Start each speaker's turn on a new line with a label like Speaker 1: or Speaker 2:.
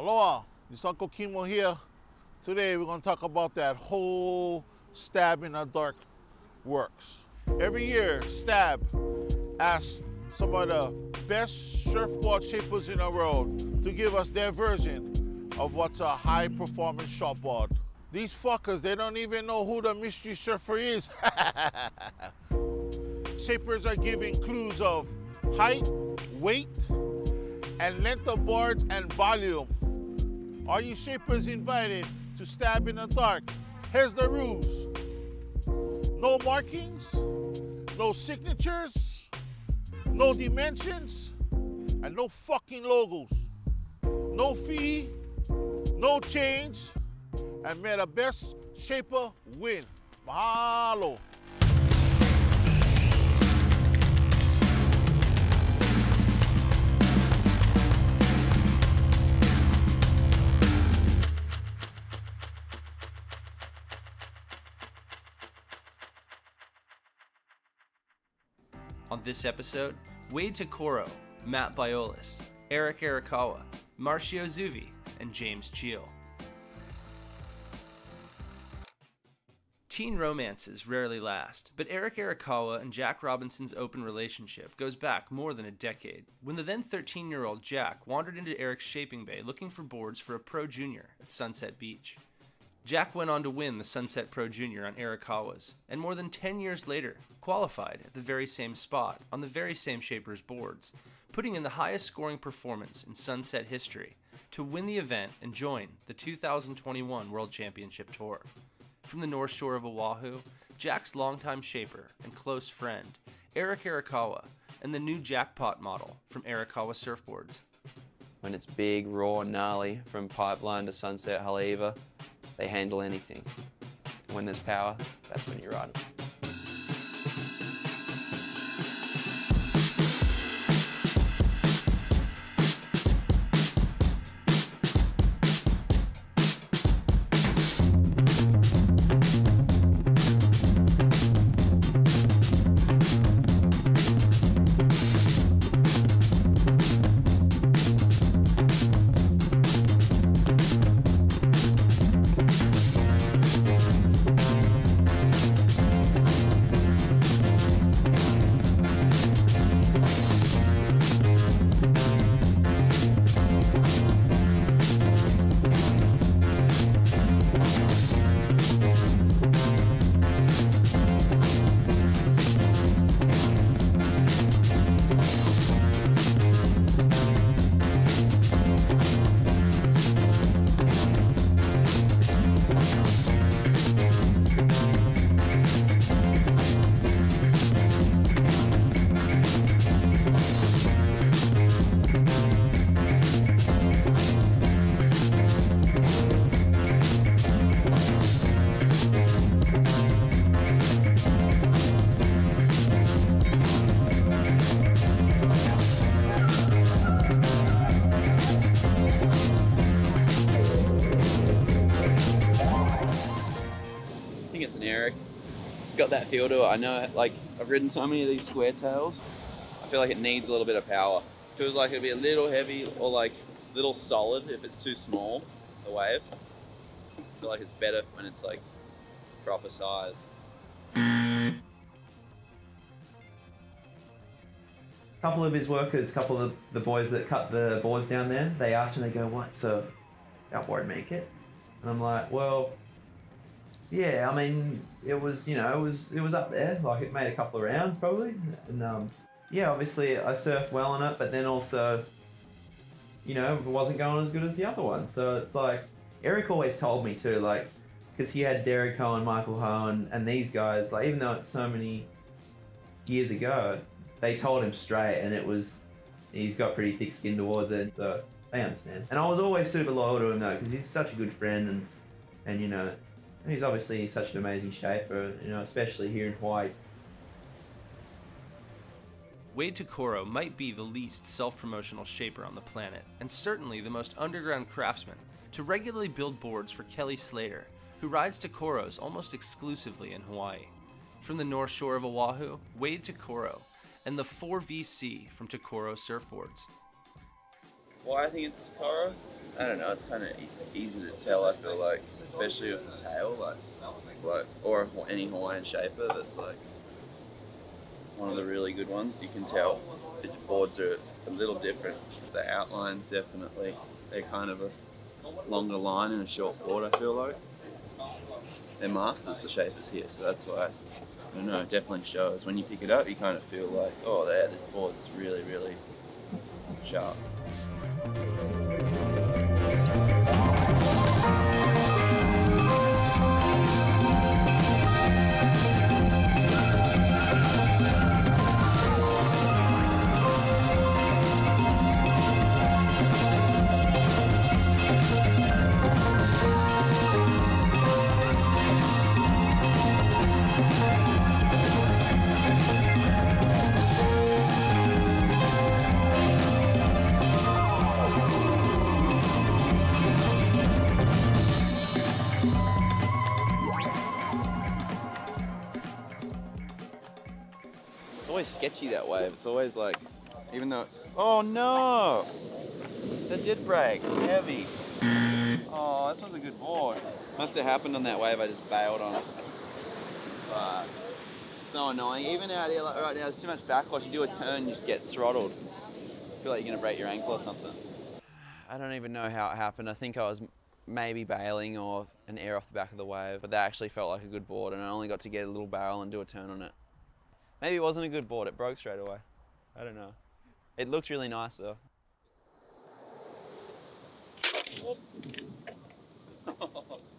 Speaker 1: Aloha, it's Uncle Kimo here. Today we're going to talk about that whole stab in the dark works. Every year, Stab asks some of the best surfboard shapers in the world to give us their version of what's a high performance shortboard. These fuckers, they don't even know who the mystery surfer is. Shapers are giving clues of height, weight, and length of boards and volume. Are you shapers invited to stab in the dark? Here's the rules. No markings, no signatures, no dimensions, and no fucking logos. No fee, no change, and may the best shaper win. Mahalo.
Speaker 2: On this episode, Wade Tokoro, Matt Biolos, Eric Arakawa, Marcio Zouvi, and James Cheal. Teen romances rarely last, but Eric Arakawa and Jack Robinson's open relationship goes back more than a decade. When the then 13 year old Jack wandered into Eric's shaping bay looking for boards for a pro junior at Sunset Beach. Jack went on to win the Sunset Pro Junior on Arakawa's, and more than 10 years later, qualified at the very same spot on the very same Shapers boards, putting in the highest scoring performance in Sunset history to win the event and join the 2021 World Championship Tour. From the North Shore of Oahu, Jack's longtime shaper and close friend, Eric Arakawa, and the new jackpot model from Arakawa Surfboards.
Speaker 3: When it's big, raw, and gnarly, from Pipeline to Sunset Haleiwa, they handle anything. When there's power, that's when you ride them. Think it's got that feel to it. I know, like, I've ridden so many of these square tails. I feel like it needs a little bit of power. Feels like it'd be a little heavy or like a little solid if it's too small, the waves. I feel like it's better when it's like proper size.
Speaker 4: A couple of his workers, a couple of the boys that cut the boards down there, they asked me, they go, what, so that won't make it? And I'm like, well, yeah, I mean, it was, you know, it was, it was up there, like it made a couple of rounds probably. And um, yeah, obviously I surfed well on it, but then also, you know, it wasn't going as good as the other one. So it's like, Eric always told me too, like, because he had Derek Cohen, Michael Hohen, and these guys, like, even though it's so many years ago, they told him straight, and it was he's got pretty thick skin towards it, so they understand. And I was always super loyal to him though, because he's such a good friend, and and you know, he's obviously such an amazing shaper, uh, you know, especially here in Hawaii.
Speaker 2: Wade Tokoro might be the least self promotional shaper on the planet, and certainly the most underground craftsman to regularly build boards for Kelly Slater, who rides Tokoros almost exclusively in Hawaii. From the North Shore of Oahu, Wade Tokoro, and the 4VC from Tokoro Surfboards.
Speaker 3: Why I think it's Takara? I don't know. It's kind of easy to tell. I feel like, especially with the tail, like, like or any Hawaiian shaper that's like one of the really good ones. You can tell the boards are a little different. The outlines definitely they're kind of a longer line and a short board. I feel like they're masters, the shapers here. So that's why I don't know. It definitely shows when you pick it up. You kind of feel like, oh, there, this board's really, really sharp. Sketchy that wave. It's always like, even though it's. Oh no! That did break. Heavy. Oh, this one's a good board. Must have happened on that wave. I just bailed on it. But so annoying. Even out here, like right now, there's too much backlash. You do a turn, you just get throttled. I feel like you're gonna break your ankle or something. I don't even know how it happened. I think I was maybe bailing or an air off the back of the wave, but that actually felt like a good board, and I only got to get a little barrel and do a turn on it. Maybe it wasn't a good board. It broke straight away. I don't know. It looked really nice though.